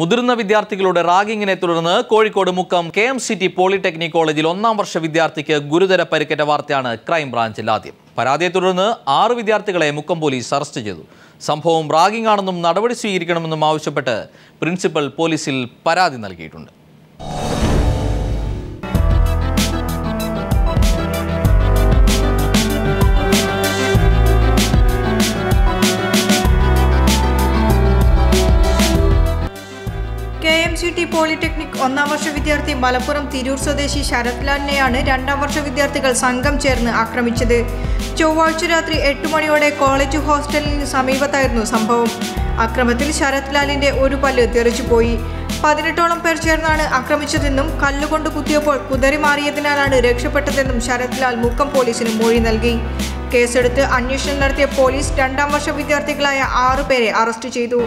മുതിർന്ന വിദ്യാർത്ഥികളുടെ റാഗിങ്ങിനെ തുടർന്ന് Kozhikode Mukkam K M C T polytechnic കോളേജിൽ ഒന്നാം വർഷ വിദ്യാർത്ഥിക്ക് ഗുരുതര പരിക്കേറ്റ വാർത്തയാണ് ക്രൈംബ്രാഞ്ചിൽ ആദ്യം. പരാതിയെ തുടർന്ന് ആറ് വിദ്യാർത്ഥികളെ മുക്കം പോലീസ് അറസ്റ്റ് ചെയ്തു. സംഭവം റാഗിംഗ് ആണെന്നും നടപടി സ്വീകരിക്കണമെന്നും ആവശ്യപ്പെട്ട് പ്രിൻസിപ്പൽ പോലീസിൽ പരാതി നൽകിയിട്ടുണ്ട്. പോളിടെക്നിക് ഒന്നാം വർഷ വിദ്യാർത്ഥി മലപ്പുറം തിരൂർ സ്വദേശി ശരത്ലാലിനെയാണ് രണ്ടാം വർഷ വിദ്യാർത്ഥികൾ സംഘം ചേർന്ന് ആക്രമിച്ചത്. ചൊവ്വാഴ്ച രാത്രി എട്ട് മണിയോടെ കോളേജ് ഹോസ്റ്റലിന് സമീപത്തായിരുന്നു സംഭവം. അക്രമത്തിൽ ശരത് ലാലിന്റെ ഒരു പല്ല് തെറിച്ചുപോയി പതിനെട്ടോളം പേർ ചേർന്നാണ് ആക്രമിച്ചതെന്നും കല്ലുകൊണ്ട് കുത്തിയപ്പോൾ കുതറി മാറിയതിനാലാണ് രക്ഷപ്പെട്ടതെന്നും ശരത്ലാൽ മുക്കം പോലീസിന് മൊഴി നൽകി. കേസെടുത്ത് അന്വേഷണം നടത്തിയ പോലീസ് രണ്ടാം വർഷ വിദ്യാർത്ഥികളായ ആറുപേരെ അറസ്റ്റ് ചെയ്തു.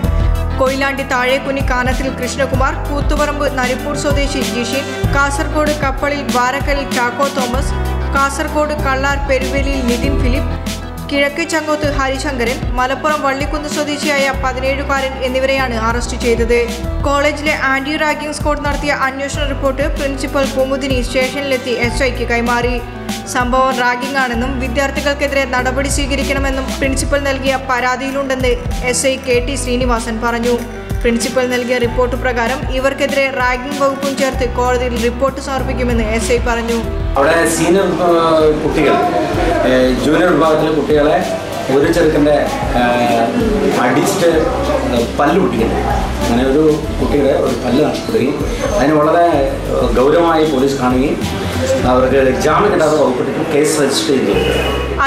കൊയിലാണ്ടി താഴേക്കുനി കാനത്തിൽ കൃഷ്ണകുമാർ കൂത്തുപറമ്പ് നരിപ്പൂർ സ്വദേശി ജിഷിൻ കാസർഗോഡ് കപ്പളിൽ വാരക്കലിൽ ചാക്കോ തോമസ് കാസർഗോഡ് കള്ളാർ പെരുവേലിയിൽ നിതിൻ ഫിലിപ്പ് കിഴക്ക് ചങ്ങോത്ത് ഹരിശങ്കരൻ മലപ്പുറം വള്ളിക്കുന്ന് സ്വദേശിയായ പതിനേഴുകാരൻ എന്നിവരെയാണ് അറസ്റ്റ് ചെയ്തത്. കോളേജിലെ ആന്റി റാഗിംഗ് സ്ക്വാഡ് നടത്തിയ അന്വേഷണ റിപ്പോർട്ട് പ്രിൻസിപ്പൽ കുമുദിനി സ്റ്റേഷനിലെത്തി എസ് ഐക്ക് കൈമാറി. സംഭവം റാഗിംഗ് ആണെന്നും വിദ്യാർത്ഥികൾക്കെതിരെ നടപടി സ്വീകരിക്കണമെന്നും പ്രിൻസിപ്പൽ നൽകിയ പരാതിയിലുണ്ടെന്ന് S I K T Sreenivasan പറഞ്ഞു. പ്രിൻസിപ്പൽ നൽകിയ റിപ്പോർട്ട് പ്രകാരം ഇവർക്കെതിരെ റാഗിംഗ് വകുപ്പും ചേർത്ത് കോടതിയിൽ റിപ്പോർട്ട് സമർപ്പിക്കുമെന്ന് എസ് ഐ പറഞ്ഞു. അവിടെ സീനിയർ കുട്ടികൾ ജൂനിയർ വിഭാഗത്തിലെ കുട്ടികളെ ഒരു ചെറുക്കന്റെ അടിച്ചിട്ട് പല്ല് പൊട്ടിക്കുന്നത് അങ്ങനെ ഒരു കുട്ടിയുടെ ഒരു പല്ല് നഷ്ടപ്പെടുകയും അതിന് വളരെ ഗൗരവമായി പോലീസ് കാണുകയും അവർക്ക് ജാമ്യം കിട്ടാതെ വകുപ്പിട്ടിട്ട് കേസ് രജിസ്റ്റർ ചെയ്തു.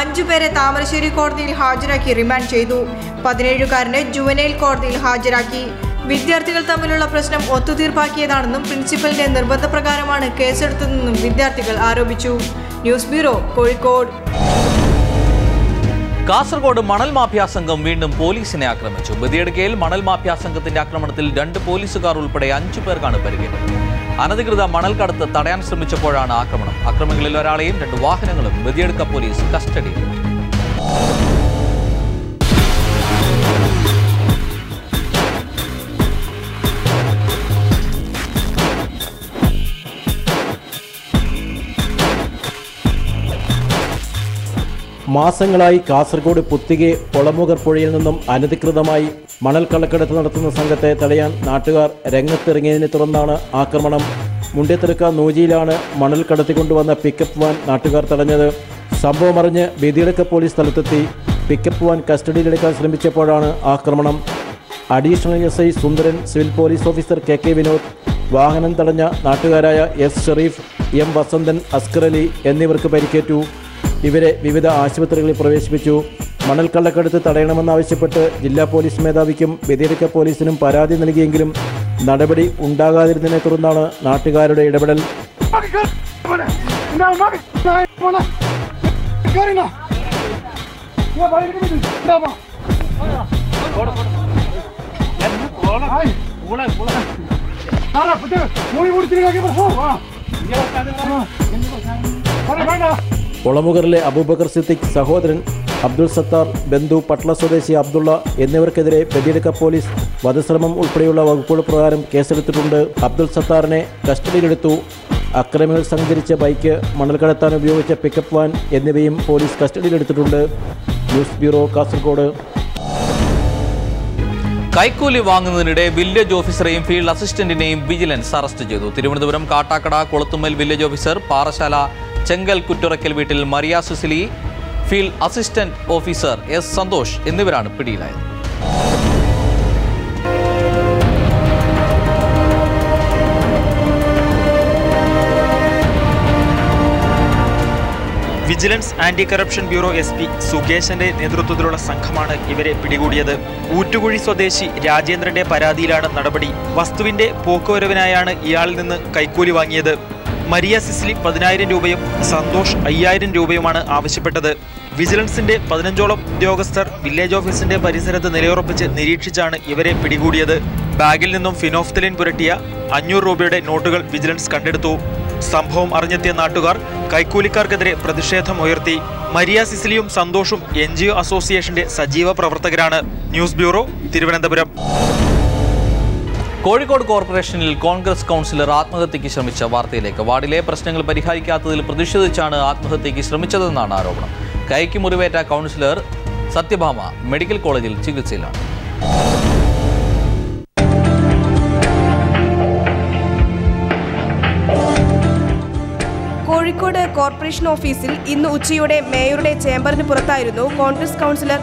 അഞ്ചുപേരെ താമരശ്ശേരി കോടതിയിൽ ഹാജരാക്കി റിമാൻഡ് ചെയ്തു. പതിനേഴുകാരനെ ജുവനൈൽ കോടതിയിൽ ഹാജരാക്കി. വിദ്യാർത്ഥികൾ തമ്മിലുള്ള പ്രശ്നം ഒത്തുതീർപ്പാക്കിയതാണെന്നും പ്രിൻസിപ്പലിന്റെ നിർബന്ധപ്രകാരമാണ് കേസെടുത്തതെന്നും വിദ്യാർത്ഥികൾ ആരോപിച്ചു. News bureau Kozhikode. കാസർഗോഡ് മണൽ മാഫിയ സംഘം വീണ്ടും പോലീസിനെ ആക്രമിച്ചു. ബദിയടുക്കയിൽ മണൽ മാഫിയ സംഘത്തിന്റെ ആക്രമണത്തിൽ രണ്ട് പോലീസുകാർ ഉൾപ്പെടെ അഞ്ചു പേർക്കാണ് പരിക്കേറ്റത്. അനധികൃത മണൽ കടത്ത് തടയാൻ ശ്രമിച്ചപ്പോഴാണ് ആക്രമണം. അക്രമികളിൽ ഒരാളെയും രണ്ട് വാഹനങ്ങളും ബദിയടുക്ക പോലീസ് കസ്റ്റഡിയിൽ മാസങ്ങളായി കാസർഗോഡ് പുത്തികെ പൊളമുകർ പുഴയിൽ നിന്നും അനധികൃതമായി മണൽ കള്ളക്കടത്ത് നടത്തുന്ന സംഘത്തെ തടയാൻ നാട്ടുകാർ രംഗത്തിറങ്ങിയതിനെ തുടർന്നാണ് ആക്രമണം. മുണ്ടിത്തെറുക്ക നൂജിയിലാണ് മണൽ കടത്തിക്കൊണ്ടുവന്ന പിക്കപ്പ് വാൻ നാട്ടുകാർ തടഞ്ഞത്. സംഭവം അറിഞ്ഞ് ബീതിയിടക്ക പോലീസ് സ്ഥലത്തെത്തി. പിക്കപ്പ് വാൻ കസ്റ്റഡിയിലെടുക്കാൻ ശ്രമിച്ചപ്പോഴാണ് ആക്രമണം. Additional S I Sundaran civil police officer K K Vinod വാഹനം തടഞ്ഞ നാട്ടുകാരായ എസ് ഷെറീഫ് എം വസന്തൻ അസ്കർ അലി എന്നിവർക്ക് പരിക്കേറ്റു. ഇവരെ വിവിധ ആശുപത്രികളിൽ പ്രവേശിപ്പിച്ചു. മണൽ കള്ളക്കടത്ത് തടയണമെന്നാവശ്യപ്പെട്ട് ജില്ലാ പോലീസ് മേധാവിക്കും വ്യതിരിക്ക പോലീസിനും പരാതി നൽകിയെങ്കിലും നടപടി ഉണ്ടാകാതിരുന്നതിനെ തുടർന്നാണ് നാട്ടുകാരുടെ ഇടപെടൽ. ഒളമുകറിലെ അബൂബക്കർ സിദ്ദിഖ് സഹോദരൻ അബ്ദുൾ സത്താർ ബന്ധു പട്ള സ്വദേശി അബ്ദുള്ള എന്നിവർക്കെതിരെ പ്രതിയെടുക്ക പോലീസ് വധശ്രമം ഉൾപ്പെടെയുള്ള വകുപ്പുകൾ പ്രകാരം കേസെടുത്തിട്ടുണ്ട്. അബ്ദുൾ സത്താറിനെ കസ്റ്റഡിയിലെടുത്തു. അക്രമികൾ സഞ്ചരിച്ച ബൈക്ക് മണൽ കടത്താൻ ഉപയോഗിച്ച പിക്കപ്പ് വാൻ എന്നിവയും പോലീസ് കസ്റ്റഡിയിലെടുത്തിട്ടുണ്ട്. News bureau Kasaragod. കൈക്കൂലി വാങ്ങുന്നതിനിടെ വില്ലേജ് ഓഫീസറെയും ഫീൽഡ് അസിസ്റ്റന്റിനെയും വിജിലൻസ് അറസ്റ്റ് ചെയ്തു. തിരുവനന്തപുരം കാട്ടാക്കട കൊളത്തുമ്മൽ വില്ലേജ് ഓഫീസർ പാറശാല ചെങ്കൽ കുറ്റുറക്കൽ വീട്ടിൽ Mariya Susili field assistant officer S Santhosh എന്നിവരാണ് പിടിയിലായത്. Vigilance anti corruption bureau S P സുകേശന്റെ നേതൃത്വത്തിലുള്ള സംഘമാണ് ഇവരെ പിടികൂടിയത്. ഊറ്റുകുഴി സ്വദേശി രാജേന്ദ്രന്റെ പരാതിയിലാണ് നടപടി. വസ്തുവിന്റെ പോക്കുവരവിനായാണ് ഇയാളിൽ നിന്ന് കൈക്കൂലി വാങ്ങിയത്. മരിയ സിസ്ലി പതിനായിരം രൂപയും സന്തോഷ് അയ്യായിരം രൂപയുമാണ് ആവശ്യപ്പെട്ടത്. വിജിലൻസിന്റെ പതിനഞ്ചോളം ഉദ്യോഗസ്ഥർ വില്ലേജ് ഓഫീസിന്റെ പരിസരത്ത് നിലയുറപ്പിച്ച് നിരീക്ഷിച്ചാണ് ഇവരെ പിടികൂടിയത്. ബാഗിൽ നിന്നും ഫിനോഫ്തലിൻ പുരട്ടിയ അഞ്ഞൂറ് രൂപയുടെ നോട്ടുകൾ വിജിലൻസ് കണ്ടെടുത്തു. സംഭവം അറിഞ്ഞെത്തിയ നാട്ടുകാർ കൈക്കൂലിക്കാർക്കെതിരെ പ്രതിഷേധം ഉയർത്തി. മരിയ സിസിലിയും സന്തോഷും എൻ അസോസിയേഷന്റെ സജീവ പ്രവർത്തകരാണ്. News bureau Thiruvananthapuram. കോഴിക്കോട് കോർപ്പറേഷനിൽ കോൺഗ്രസ് കൗൺസിലർ ആത്മഹത്യയ്ക്ക് ശ്രമിച്ച വാർത്തയിലേക്ക്. വാർഡിലെ പ്രശ്നങ്ങൾ പരിഹരിക്കാത്തതിൽ പ്രതിഷേധിച്ചാണ് ആത്മഹത്യയ്ക്ക് ശ്രമിച്ചതെന്നാണ് ആരോപണം. കൈക്ക് മുറിവേറ്റ കൗൺസിലർ സത്യഭാമ മെഡിക്കൽ കോളേജിൽ ചികിത്സയിലാണ്. കോഴിക്കോട് കോർപ്പറേഷൻ ഓഫീസിൽ ഇന്ന് ഉച്ചയോടെ മേയറുടെ ചേംബറിന് പുറത്തായിരുന്നു കോൺഗ്രസ് കൗൺസിലർ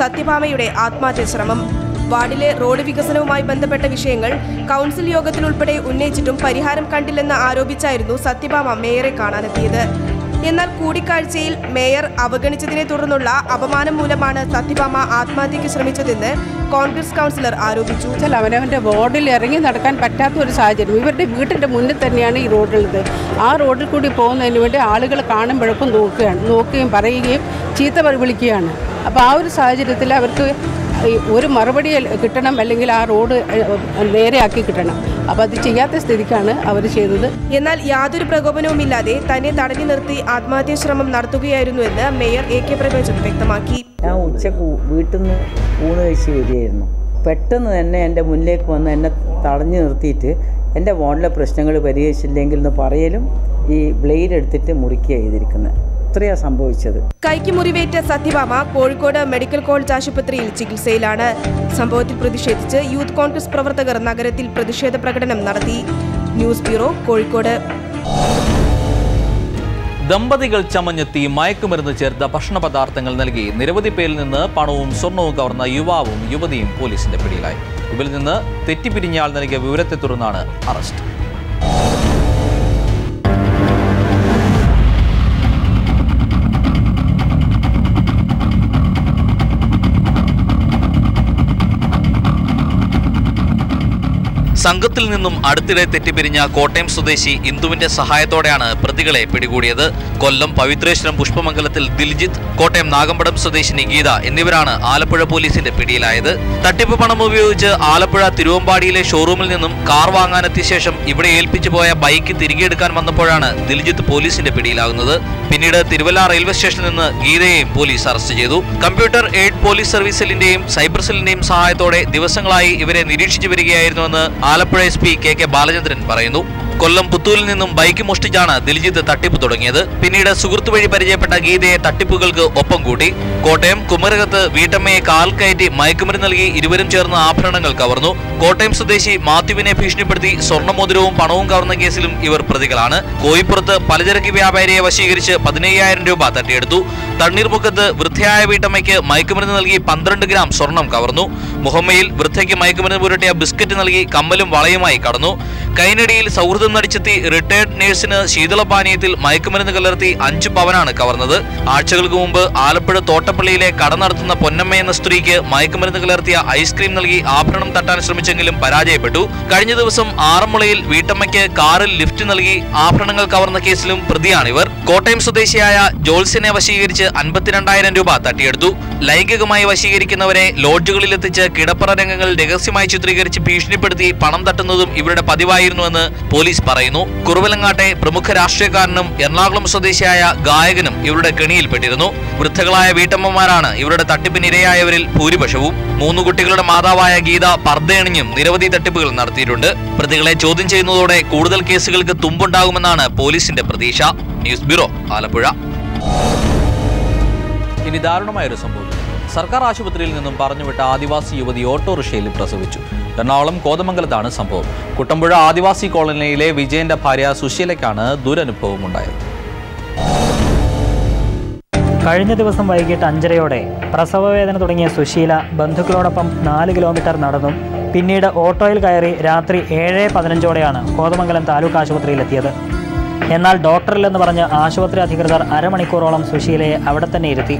സത്യഭാമയുടെ ആത്മഹത്യ ശ്രമം. വാർഡിലെ റോഡ് വികസനവുമായി ബന്ധപ്പെട്ട വിഷയങ്ങൾ കൗൺസിൽ യോഗത്തിലുൾപ്പെടെ ഉന്നയിച്ചിട്ടും പരിഹാരം കണ്ടില്ലെന്ന് ആരോപിച്ചായിരുന്നു സത്യഭാമ മേയറെ കാണാനെത്തിയത്. എന്നാൽ കൂടിക്കാഴ്ചയിൽ മേയർ അവഗണിച്ചതിനെ തുടർന്നുള്ള അപമാനം മൂലമാണ് സത്യഭാമ ആത്മഹത്യക്ക് ശ്രമിച്ചതെന്ന് കോൺഗ്രസ് കൗൺസിലർ ആരോപിച്ചു. വെച്ചാൽ അവനവന്റെ ഇറങ്ങി നടക്കാൻ പറ്റാത്ത ഒരു സാഹചര്യം. ഇവരുടെ വീട്ടിന്റെ മുന്നിൽ തന്നെയാണ് ഈ റോഡുള്ളത് ആ റോഡിൽ കൂടി പോകുന്നതിന് വേണ്ടി ആളുകൾ കാണുമ്പോഴൊപ്പം നോക്കുകയാണ് നോക്കുകയും പറയുകയും ചീത്ത വിളിക്കുകയാണ്. അപ്പോൾ ആ ഒരു സാഹചര്യത്തിൽ അവർക്ക് ഒരു മറുപടി കിട്ടണം അല്ലെങ്കിൽ ആ റോഡ് നേരെയാക്കി കിട്ടണം. അപ്പോൾ അത് ചെയ്യാത്ത സ്ഥിതിക്കാണ് അവർ ചെയ്തത്. എന്നാൽ യാതൊരു പ്രകോപനവുമില്ലാതെ തന്നെ തടഞ്ഞു നിർത്തി ആത്മഹത്യാ ശ്രമം നടത്തുകയായിരുന്നു എന്ന് മേയർ എ കെ പ്രകാശൻ വ്യക്തമാക്കി. ഞാൻ ഉച്ചയ്ക്ക് വീട്ടിൽ നിന്ന് ഊണ് കഴിച്ച് വരികയായിരുന്നു. പെട്ടെന്ന് തന്നെ എന്റെ മുന്നിലേക്ക് വന്ന് എന്നെ തടഞ്ഞു നിർത്തിയിട്ട് എന്റെ ഫോണിലെ പ്രശ്നങ്ങൾ പരിഹരിച്ചില്ലെങ്കിൽ എന്ന് പറയലും ഈ ബ്ലേഡ് എടുത്തിട്ട് മുറിക്കുക ചെയ്തിരിക്കുന്നത്. ഇത്രയാണ് സംഭവിച്ചത്. കൈക്ക് മുറിവേറ്റ സത്യഭാമ കോഴിക്കോട് മെഡിക്കൽ കോളേജ് ആശുപത്രിയിൽ ചികിത്സയിലാണ്. സംഭവത്തിൽ പ്രതിഷേധിച്ച് യൂത്ത് കോൺഗ്രസ് പ്രവർത്തകർ നഗരത്തിൽ പ്രതിഷേധ പ്രകടനം നടത്തി. News bureau Kozhikode. ദമ്പതികൾ ചമഞ്ഞെത്തി മയക്കുമരുന്ന് ചേർത്ത ഭക്ഷണ പദാർത്ഥങ്ങൾ നൽകി. നിരവധി പേരിൽ നിന്ന് പണവും സ്വർണവും കവർന്ന യുവാവും യുവതിയും പോലീസിന്റെ പിടിയിലായി. ഇവരിൽ നിന്ന് തെറ്റിപ്പിരിഞ്ഞയാൾ നൽകിയ വിവരത്തെ തുടർന്നാണ് അറസ്റ്റ്. സംഘത്തിൽ നിന്നും അടുത്തിടെ തെറ്റിപ്പിരിഞ്ഞ കോട്ടയം സ്വദേശി ഇന്ദുവിന്റെ സഹായത്തോടെയാണ് പ്രതികളെ പിടികൂടിയത്. കൊല്ലം പവിത്രേശ്വരം പുഷ്പമംഗലത്തിൽ ദിൽജിത്ത് കോട്ടയം നാഗമ്പടം സ്വദേശിനി ഗീത എന്നിവരാണ് ആലപ്പുഴ പോലീസിന്റെ പിടിയിലായത്. തട്ടിപ്പ് പണം ഉപയോഗിച്ച് ആലപ്പുഴ തിരുവമ്പാടിയിലെ ഷോറൂമിൽ നിന്നും കാർ വാങ്ങാനെത്തിയ ശേഷം ഇവിടെ ഏൽപ്പിച്ചു പോയ ബൈക്ക് തിരികെ എടുക്കാൻ വന്നപ്പോഴാണ് ദിൽജിത്ത് പോലീസിന്റെ പിടിയിലാകുന്നത്. പിന്നീട് തിരുവല്ല റെയിൽവേ സ്റ്റേഷനിൽ നിന്ന് ഗീതയെയും പോലീസ് അറസ്റ്റ് ചെയ്തു. കമ്പ്യൂട്ടർ എയ്ഡ് പോലീസ് സർവീസ് സെല്ലിന്റെയും സൈബർ സെല്ലിന്റെയും സഹായത്തോടെ ദിവസങ്ങളായി ഇവരെ നിരീക്ഷിച്ചു വരികയായിരുന്നുവെന്ന് Alappuzha S P K K Balachandran പറയുന്നു കൊല്ലം പുത്തൂരിൽ നിന്നും ബൈക്ക് മോഷ്ടിച്ചാണ് ദിൽജിത്ത് തട്ടിപ്പ് തുടങ്ങിയത്. പിന്നീട് സുഹൃത്തു വഴി പരിചയപ്പെട്ട ഗീതയെ തട്ടിപ്പുകൾക്ക് ഒപ്പം കൂട്ടി. കോട്ടയം കുമരകത്ത് വീട്ടമ്മയെ കാൽ കയറ്റി മയക്കുമരുന്ന് നൽകി ഇരുവരും ചേർന്ന് ആഭരണങ്ങൾ കവർന്നു. കോട്ടയം സ്വദേശി മാത്യുവിനെ ഭീഷണിപ്പെടുത്തി സ്വർണമോതിരവും പണവും കവർന്ന കേസിലും ഇവർ പ്രതികളാണ്. കോയിപ്പുറത്ത് പലചരക്ക് വ്യാപാരിയെ വശീകരിച്ച് പതിനയ്യായിരം രൂപ തട്ടിയെടുത്തു. തണ്ണീർമുക്കത്ത് വൃദ്ധയായ വീട്ടമ്മയ്ക്ക് മയക്കുമരുന്ന് നൽകി പന്ത്രണ്ട് ഗ്രാം സ്വർണം കവർന്നു. മുഹമ്മയിൽ വൃദ്ധയ്ക്ക് മയക്കുമരുന്ന് പുരട്ടിയ ബിസ്ക്കറ്റ് നൽകി കമ്മലും വളയുമായി കടന്നു. കൈനടിയിൽ സൗഹൃദം നടിച്ചെത്തി റിട്ടയർഡ് നഴ്സിന് ശീതളപാനീയത്തിൽ മയക്കുമരുന്ന് കലർത്തി അഞ്ചു പവനാണ് കവർന്നത്. ആഴ്ചകൾക്ക് മുമ്പ് ആലപ്പുഴ തോട്ടപ്പള്ളിയിലെ കട നടത്തുന്ന പൊന്നമ്മ എന്ന സ്ത്രീക്ക് മയക്കുമരുന്ന് കലർത്തിയ ഐസ്ക്രീം നൽകി ആഭരണം തട്ടാൻ ശ്രമിച്ചെങ്കിലും പരാജയപ്പെട്ടു. കഴിഞ്ഞ ദിവസം ആറന്മുളയിൽ വീട്ടമ്മയ്ക്ക് കാറിൽ ലിഫ്റ്റ് നൽകി ആഭരണങ്ങൾ കവർന്ന കേസിലും പ്രതിയാണിവർ. കോട്ടയം സ്വദേശിയായ ജോത്സ്യനെ വശീകരിച്ച് അൻപത്തിരണ്ടായിരം രൂപ തട്ടിയെടുത്തു. ലൈംഗികമായി വശീകരിക്കുന്നവരെ ലോഡ്ജുകളിൽ എത്തിച്ച് കിടപ്പറ രംഗങ്ങൾ രഹസ്യമായി ചിത്രീകരിച്ച് ഭീഷണിപ്പെടുത്തി പണം തട്ടുന്നതും ഇവരുടെ പതിവായിരുന്നുവെന്ന് പോലീസ് പറയുന്നു. കുറുവലങ്ങാട്ടെ പ്രമുഖ രാഷ്ട്രീയക്കാരനും എറണാകുളം സ്വദേശിയായ ഗായകനും ഇവരുടെ കെണിയിൽപ്പെട്ടിരുന്നു. വൃദ്ധകളായ വീട്ടമ്മമാരാണ് ഇവരുടെ തട്ടിപ്പിനിരയായവരിൽ ഭൂരിപക്ഷവും. മൂന്നു കുട്ടികളുടെ മാതാവായ ഗീത പർദ്ദയണിഞ്ഞും നിരവധി തട്ടിപ്പുകൾ നടത്തിയിട്ടുണ്ട്. പ്രതികളെ ചോദ്യം ചെയ്യുന്നതോടെ കൂടുതൽ കേസുകൾക്ക് തുമ്പുണ്ടാകുമെന്നാണ് പോലീസിന്റെ പ്രതീക്ഷ. News bureau Alappuzha. ഇനി ദാരുണമായൊരു സംഭവം. സർക്കാർ ആശുപത്രിയിൽ നിന്നും പറഞ്ഞുവിട്ട ആദിവാസി യുവതി ഓട്ടോറിക്ഷയിൽ പ്രസവിച്ചു. എറണാകുളം കോതമംഗലത്താണ് സംഭവം. കുട്ടമ്പുഴ ആദിവാസി കോളനിയിലെ വിജയന്റെ ഭാര്യ സുശീലയ്ക്കാണ് ദുരനുഭവം ഉണ്ടായത് കഴിഞ്ഞ ദിവസം വൈകിട്ട് അഞ്ചരയോടെ പ്രസവവേദന തുടങ്ങിയ സുശീല ബന്ധുക്കളോടൊപ്പം നാല് കിലോമീറ്റർ നടന്നും പിന്നീട് ഓട്ടോയിൽ കയറി രാത്രി ഏഴ് പതിനഞ്ചോടെയാണ് കോതമംഗലം താലൂക്ക് ആശുപത്രിയിലെത്തിയത് എന്നാൽ ഡോക്ടറില്ലെന്ന് പറഞ്ഞ് ആശുപത്രി അധികൃതർ അരമണിക്കൂറോളം സുശീലയെ അവിടെ തന്നെ ഇരുത്തി.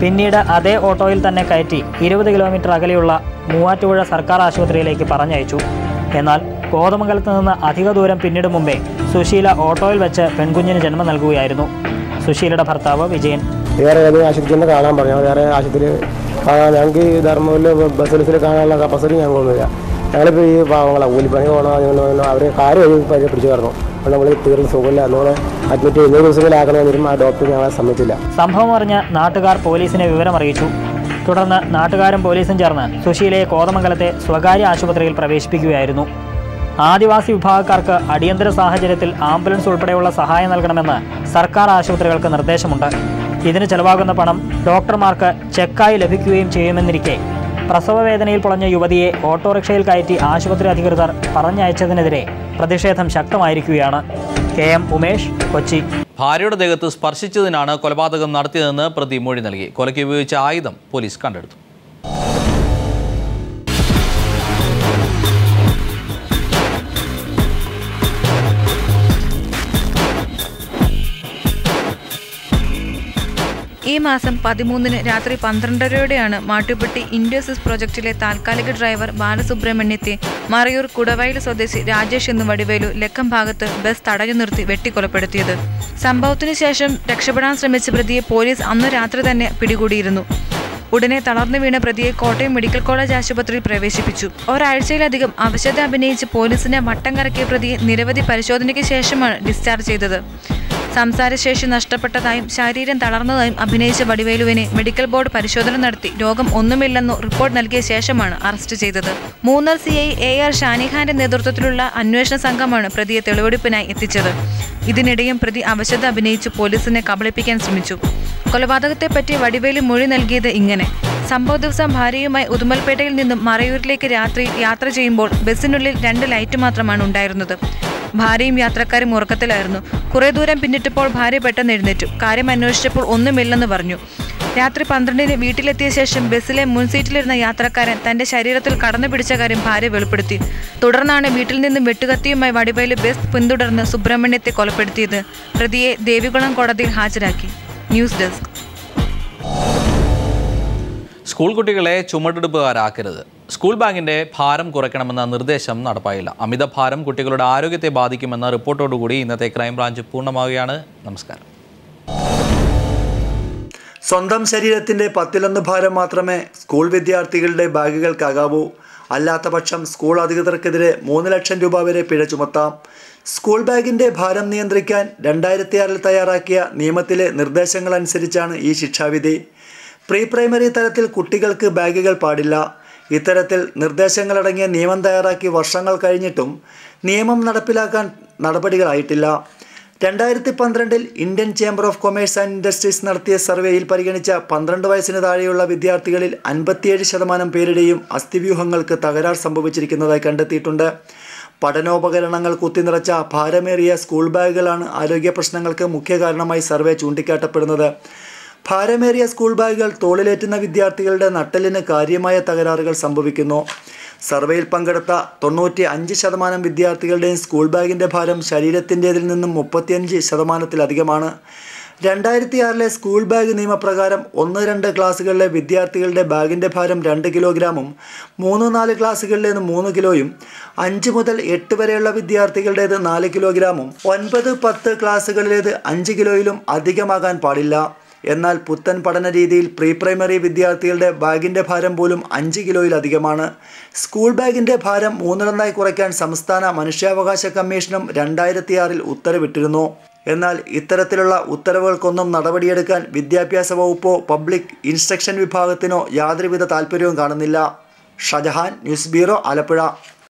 പിന്നീട് അതേ ഓട്ടോയിൽ തന്നെ കയറ്റി ഇരുപത് കിലോമീറ്റർ അകലെയുള്ള മൂവാറ്റുപുഴ സർക്കാർ ആശുപത്രിയിലേക്ക് പറഞ്ഞയച്ചു. എന്നാൽ കോതമംഗലത്ത് നിന്ന് അധിക ദൂരം പിന്നീട് മുമ്പേ സുശീല ഓട്ടോയിൽ വെച്ച് പെൺകുഞ്ഞിന് ജന്മം നൽകുകയായിരുന്നു. സുശീലയുടെ ഭർത്താവ് വിജയൻ. വേറെ ഏത് ആശുപത്രിയിൽ കാണാൻ പറഞ്ഞു. വേറെ ആശുപത്രി കാണാൻ ഞങ്ങൾക്ക് ഈ ധർമ്മത്തിൽ ബസ്സിൽ കാണാനുള്ള കപ്പാസിറ്റി ഞങ്ങൾക്കൊന്നുമില്ല ഞങ്ങളിപ്പോൾ ഈ പാവങ്ങളാണ് കൂലിപ്പണി പോകണമെന്ന് അങ്ങനെ അവർ ഒരു പരി പിടിച്ചു കയറുന്നു അപ്പോൾ നമ്മൾ തീർന്ന് സുഖമില്ല. അതുപോലെ അഡ്മിറ്റ് ചെയ്യുന്ന ദിവസങ്ങളിലാക്കണമെന്ന് വരുമ്പോൾ ആ ഡോക്ടർ ഞങ്ങളെ സമ്മതിച്ചില്ല. സംഭവം അറിഞ്ഞ് നാട്ടുകാർ പോലീസിനെ വിവരം അറിയിച്ചു. തുടർന്ന് നാട്ടുകാരും പോലീസും ചേർന്ന് സുശീലയെ കോതമംഗലത്തെ സ്വകാര്യ ആശുപത്രിയിൽ പ്രവേശിപ്പിക്കുകയായിരുന്നു. ആദിവാസി വിഭാഗക്കാർക്ക് അടിയന്തര സാഹചര്യത്തിൽ ആംബുലൻസ് ഉൾപ്പെടെയുള്ള സഹായം നൽകണമെന്ന് സർക്കാർ ആശുപത്രികൾക്ക് നിർദ്ദേശമുണ്ട്. ഇതിന് ചെലവാകുന്ന പണം ഡോക്ടർമാർക്ക് ചെക്കായി ലഭിക്കുകയും ചെയ്യുമെന്നിരിക്കെ പ്രസവവേദനയിൽ പൊളഞ്ഞ യുവതിയെ ഓട്ടോറിക്ഷയിൽ കയറ്റി ആശുപത്രി അധികൃതർ പറഞ്ഞയച്ചതിനെതിരെ പ്രതിഷേധം ശക്തമായിരിക്കുകയാണ്. K M Umesh Kochi. ഭാര്യയുടെ ദേഹത്ത് സ്പർശിച്ചതിനാണ് കൊലപാതകം നടത്തിയതെന്ന് പ്രതി മൊഴി നൽകി. കൊലയ്ക്ക് ഉപയോഗിച്ച ആയുധം പോലീസ് കണ്ടെടുത്തു. ഈ മാസം പതിമൂന്നിന് രാത്രി പന്ത്രണ്ടരയോടെയാണ് മാട്ടുപ്പെട്ടി ഇൻഡോസിസ് പ്രോജക്റ്റിലെ താൽക്കാലിക ഡ്രൈവർ ബാലസുബ്രഹ്മണ്യത്തെ മറയൂർ കുടവയൽ സ്വദേശി രാജേഷ് എന്നു വടിവേലു ലക്കം ഭാഗത്ത് ബസ് തടഞ്ഞു നിർത്തി വെട്ടിക്കൊലപ്പെടുത്തിയത്. സംഭവത്തിനു ശേഷം രക്ഷപ്പെടാൻ ശ്രമിച്ച പ്രതിയെ പോലീസ് അന്ന് രാത്രി തന്നെ പിടികൂടിയിരുന്നു. ഉടനെ തളർന്നു വീണ പ്രതിയെ കോട്ടയം മെഡിക്കൽ കോളേജ് ആശുപത്രിയിൽ പ്രവേശിപ്പിച്ചു. ഒരാഴ്ചയിലധികം അവശത അഭിനയിച്ച് പോലീസിനെ വട്ടം കറക്കിയ പ്രതിയെ നിരവധി പരിശോധനയ്ക്ക് ശേഷമാണ് ഡിസ്ചാർജ് ചെയ്തത്. സംസാരശേഷി നഷ്ടപ്പെട്ടതായും ശരീരം തളർന്നതായും അഭിനയിച്ച വടിവേലുവിനെ മെഡിക്കൽ ബോർഡ് പരിശോധന നടത്തി. രോഗം ഒന്നുമില്ലെന്നു റിപ്പോർട്ട് നൽകിയ ശേഷമാണ് അറസ്റ്റ് ചെയ്തത്. Munnar C I A R ഷാനിഖാന്റെ നേതൃത്വത്തിലുള്ള അന്വേഷണ സംഘമാണ് പ്രതിയെ തെളിവെടുപ്പിനായി എത്തിച്ചത്. ഇതിനിടെയും പ്രതി അവശത അഭിനയിച്ച് പോലീസിനെ കബളിപ്പിക്കാൻ ശ്രമിച്ചു. കൊലപാതകത്തെപ്പറ്റി വടിവേലു മൊഴി നൽകിയത് ഇങ്ങനെ. സംഭവ ദിവസം ഭാര്യയുമായി ഉദുമൽപേട്ടയിൽ നിന്നും മറയൂരിലേക്ക് രാത്രി യാത്ര ചെയ്യുമ്പോൾ ബസ്സിനുള്ളിൽ രണ്ട് ലൈറ്റ് മാത്രമാണ് ഉണ്ടായിരുന്നത്. ഭാര്യയും യാത്രക്കാരും ഉറക്കത്തിലായിരുന്നു. കുറേ ദൂരം പിന്നിട്ടപ്പോൾ ഭാര്യ പെട്ടെന്ന് എഴുന്നേറ്റു. കാര്യം അന്വേഷിച്ചപ്പോൾ ഒന്നുമില്ലെന്ന് പറഞ്ഞു. രാത്രി പന്ത്രണ്ടിന് വീട്ടിലെത്തിയ ശേഷം ബസ്സിലെ മുൻസീറ്റിലിരുന്ന യാത്രക്കാരൻ തന്റെ ശരീരത്തിൽ കടന്നു പിടിച്ച കാര്യം ഭാര്യ വെളിപ്പെടുത്തി. തുടർന്നാണ് വീട്ടിൽ നിന്നും വെട്ടുകത്തിയുമായി വടിവയിൽ ബസ് പിന്തുടർന്ന് സുബ്രഹ്മണ്യത്തെ കൊലപ്പെടുത്തിയത്. പ്രതിയെ ദേവികുളം കോടതിയിൽ ഹാജരാക്കി. News desk. സ്കൂൾ കുട്ടികളെ ചുമടെടുപ്പുകാരാക്കരുത്. സ്കൂൾ ബാങ്കിന്റെ ഭാരം കുറയ്ക്കണമെന്ന നിർദ്ദേശം നടപ്പായില്ല. അമിത ഭാരം കുട്ടികളുടെ ആരോഗ്യത്തെ ബാധിക്കുമെന്ന റിപ്പോർട്ടോടുകൂടി ഇന്നത്തെ ക്രൈംബ്രാഞ്ച് പൂർണമാവുകയാണ്. നമസ്കാരം. സ്വന്തം ശരീരത്തിന്റെ പത്തിലൊന്ന് ഭാരം മാത്രമേ സ്കൂൾ വിദ്യാർത്ഥികളുടെ ബാഗുകൾക്കാകാവൂ. അല്ലാത്ത പക്ഷം സ്കൂൾ അധികൃതർക്കെതിരെ മൂന്ന് ലക്ഷം രൂപ വരെ പിഴ ചുമത്താം. സ്കൂൾ ബാഗിന്റെ ഭാരം നിയന്ത്രിക്കാൻ രണ്ടായിരത്തി ആറിൽ തയ്യാറാക്കിയ നിയമത്തിലെ നിർദ്ദേശങ്ങൾ അനുസരിച്ചാണ് ഈ ശിക്ഷാവിധി. പ്രീ പ്രൈമറി തലത്തിൽ കുട്ടികൾക്ക് ബാഗുകൾ പാടില്ല. ഇത്തരത്തിൽ നിർദ്ദേശങ്ങളടങ്ങിയ നിയമം തയ്യാറാക്കി വർഷങ്ങൾ കഴിഞ്ഞിട്ടും നിയമം നടപ്പിലാക്കാൻ നടപടികളായിട്ടില്ല. രണ്ടായിരത്തി പന്ത്രണ്ടിൽ Indian chamber of commerce and industries നടത്തിയ സർവേയിൽ പരിഗണിച്ച പന്ത്രണ്ട് വയസ്സിന് താഴെയുള്ള വിദ്യാർത്ഥികളിൽ അൻപത്തിയേഴ് ശതമാനം പേരുടെയും അസ്ഥിവ്യൂഹങ്ങൾക്ക് തകരാർ സംഭവിച്ചിരിക്കുന്നതായി കണ്ടെത്തിയിട്ടുണ്ട്. പഠനോപകരണങ്ങൾ കുത്തിനിറച്ച ഭാരമേറിയ സ്കൂൾ ബാഗുകളാണ് ആരോഗ്യ പ്രശ്നങ്ങൾക്ക് മുഖ്യ കാരണമായി സർവേ ചൂണ്ടിക്കാട്ടപ്പെടുന്നത്. ഭാരമേറിയ സ്കൂൾ ബാഗുകൾ തോളിലേറ്റുന്ന വിദ്യാർത്ഥികളുടെ നട്ടലിന് കാര്യമായ തകരാറുകൾ സംഭവിക്കുന്നു. സർവേയിൽ പങ്കെടുത്ത തൊണ്ണൂറ്റി അഞ്ച് ശതമാനം വിദ്യാർത്ഥികളുടെയും സ്കൂൾ ബാഗിന്റെ ഭാരം ശരീരത്തിന്റേതിൽ നിന്നും മുപ്പത്തിയഞ്ച് ശതമാനത്തിലധികമാണ്. രണ്ടായിരത്തി ആറിലെ സ്കൂൾ ബാഗ് നിയമപ്രകാരം ഒന്ന് രണ്ട് ക്ലാസ്സുകളിലെ വിദ്യാർത്ഥികളുടെ ബാഗിന്റെ ഭാരം രണ്ട് കിലോഗ്രാമും മൂന്ന് നാല് ക്ലാസ്സുകളിലേത് മൂന്ന് കിലോയും അഞ്ച് മുതൽ എട്ട് വരെയുള്ള വിദ്യാർത്ഥികളുടേത് നാല് കിലോഗ്രാമും ഒൻപത് പത്ത് ക്ലാസ്സുകളിലേത് അഞ്ച് കിലോയിലും അധികമാകാൻ പാടില്ല. എന്നാൽ പുത്തൻ പഠന രീതിയിൽ പ്രീ പ്രൈമറി വിദ്യാർത്ഥികളുടെ ബാഗിന്റെ ഭാരം പോലും അഞ്ച് കിലോയിലധികമാണ് സ്കൂൾ ബാഗിന്റെ ഭാരം മൂന്നിലൊന്നായി കുറയ്ക്കാൻ സംസ്ഥാന മനുഷ്യാവകാശ കമ്മീഷനും രണ്ടായിരത്തി ആറിൽ ഉത്തരവിട്ടിരുന്നു. എന്നാൽ ഇത്തരത്തിലുള്ള ഉത്തരവുകൾക്കൊന്നും നടപടിയെടുക്കാൻ വിദ്യാഭ്യാസ വകുപ്പോ പബ്ലിക് ഇൻസ്ട്രക്ഷൻ വിഭാഗത്തിനോ യാതൊരുവിധ താല്പര്യവും കാണുന്നില്ല. Shajahan news bureau Alappuzha.